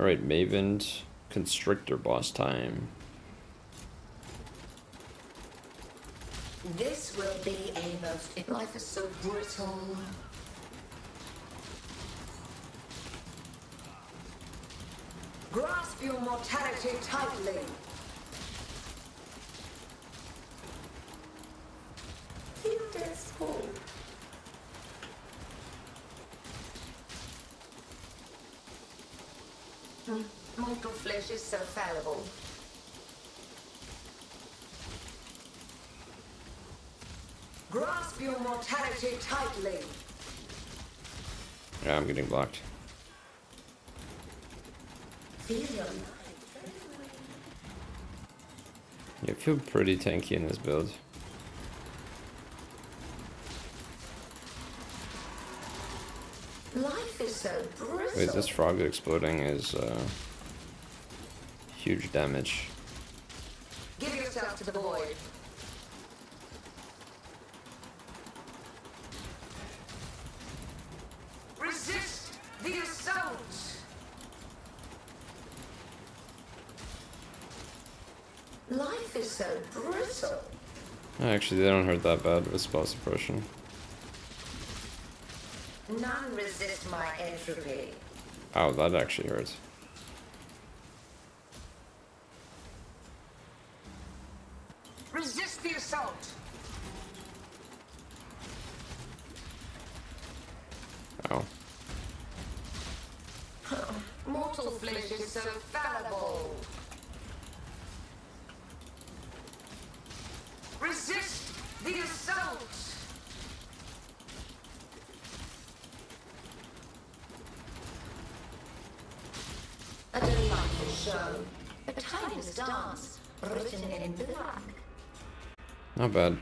Alright, Maven Constrictor boss time. This will be a most. If life is so brittle. Grasp your mortality tightly. Mm-hmm. Mortal flesh is so fallible. Grasp your mortality tightly. Yeah, I'm getting blocked. You feel pretty tanky in this build. Life is so brittle. Wait, this frog exploding is uh, huge damage. Give yourself to the void. Resist the assault. Life is so brutal. Actually, they don't hurt that bad with spell suppression. None resist my entropy. Ow, that actually hurts. Resist the assault. Ow. Mortal flesh is so fallible. Resist the assault. Delightful show. A timeless dance, written in black. Not bad.